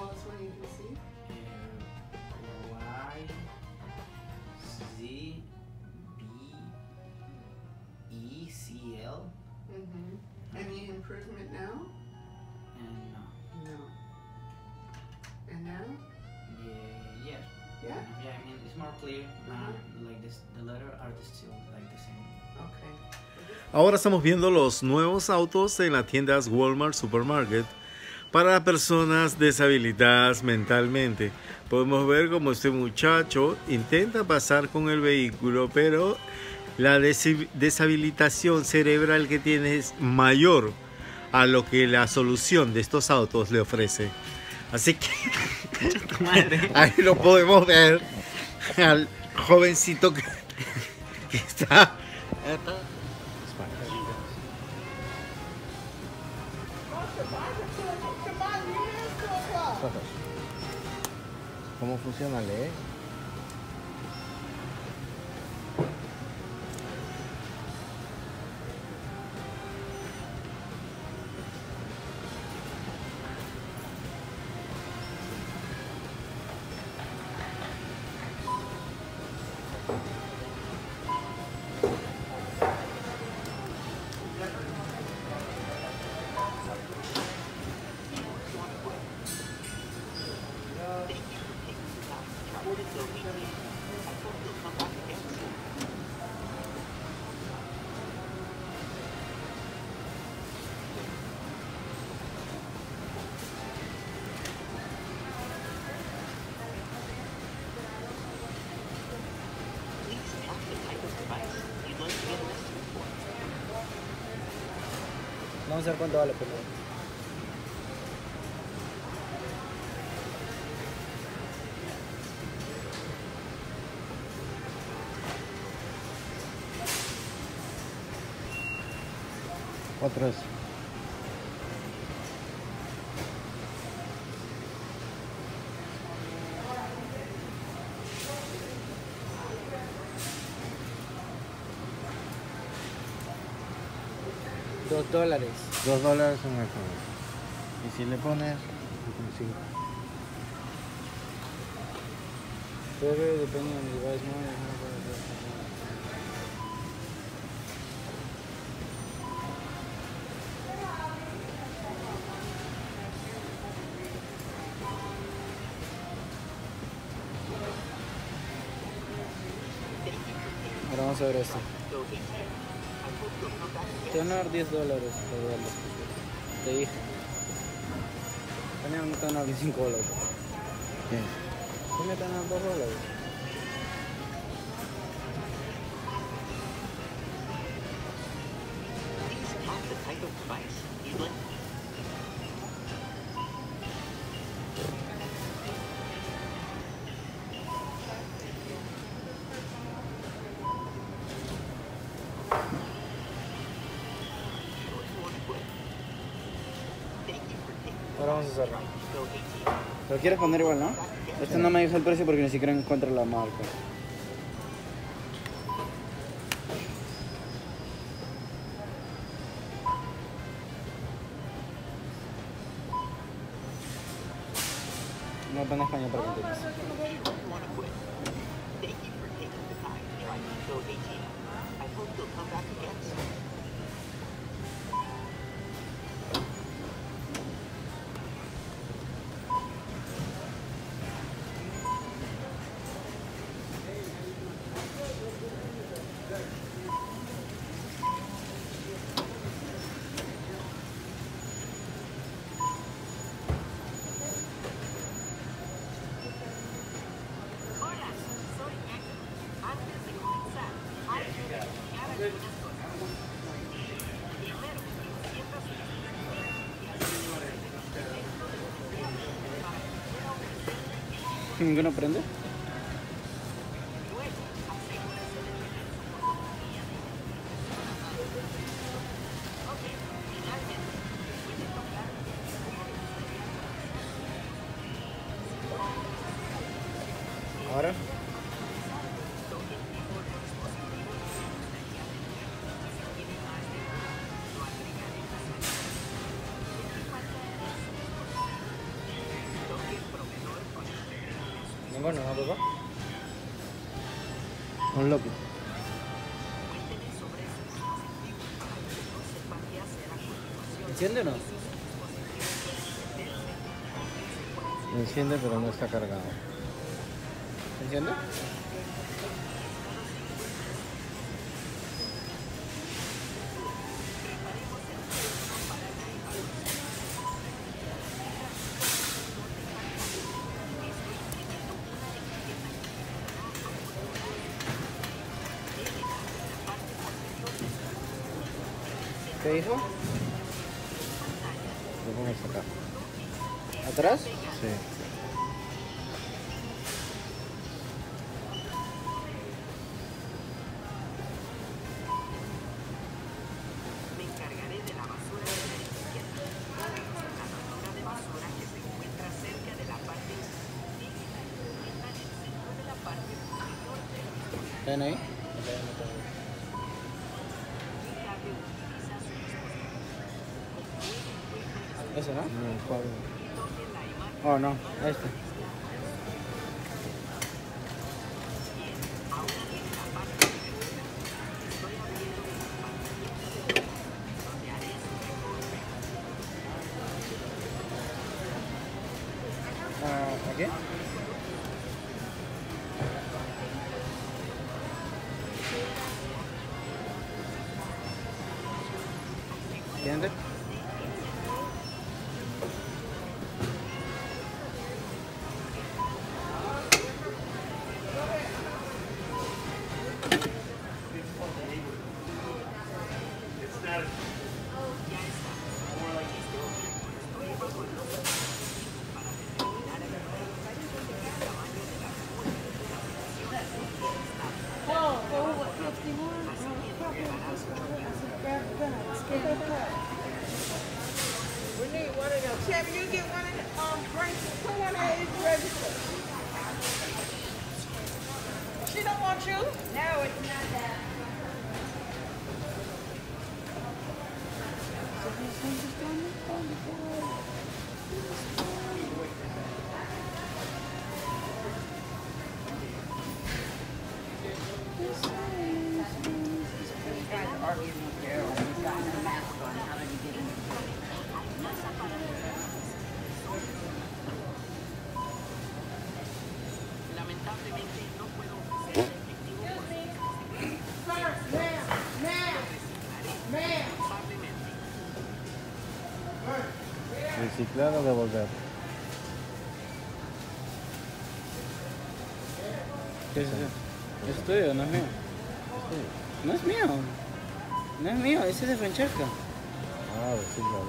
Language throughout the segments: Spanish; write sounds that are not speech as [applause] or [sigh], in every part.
you can see? Y, Z, B, E, C, L, Mm-hmm. Any improvement now? and uh, No. And now? yeah, yeah, Yeah? yeah. I mean, it's more clear. Uh, like this, the letter are still like the same. Okay. Ahora estamos viendo los nuevos autos en las tiendas Walmart Supermarket para personas deshabilitadas mentalmente. Podemos ver como este muchacho intenta pasar con el vehículo, pero la deshabilitación cerebral que tiene es mayor a lo que la solución de estos autos le ofrece. Así que [laughs] ahí lo podemos ver al jovencito que, que está ¿Cómo funciona? Lee. Vamos a ver cuánto vale primero. ¿Cuánto es? Dos dólares. Dos dólares en el. Y si le pones cinco. Pero depende on the device, no. Ahora vamos a ver esto. Te van a dar 10 dólares por verlo. Te dije. Te van a dar 5 dólares. ¿Qué me están dando 2 dólares? Ahora vamos a hacerlo. Lo quieres poner igual, ¿no? Este no me dice el precio porque ni siquiera encuentro la marca. No está en español para que entiendas. ¿Ninguno prende? Bueno, ¿no, papá? Un loco. ¿Enciende o no? Enciende pero no está cargado. ¿Enciende? ¿Qué dijo? Lo pones acá. ¿Atrás? Sí. ¿Están ahí? ¿Ese no? Oh, no, este. Ah, ¿Aquí? Chevy, you get one of the um drinks. Put one of these register. She don't want you? No, Reciclar o devolver. ¿Qué es eso? ¿Es tuyo? No es mío. No es mío. No es mío, ese es de Francesca. Ah, reciclar.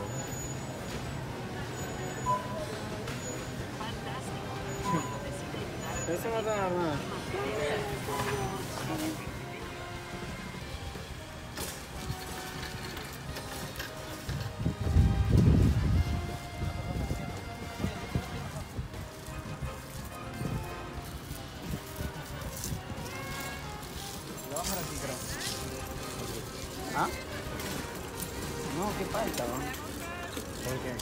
Ese no está normal. ¿Ah? No, ¿qué falta? ¿no? ¿Por qué?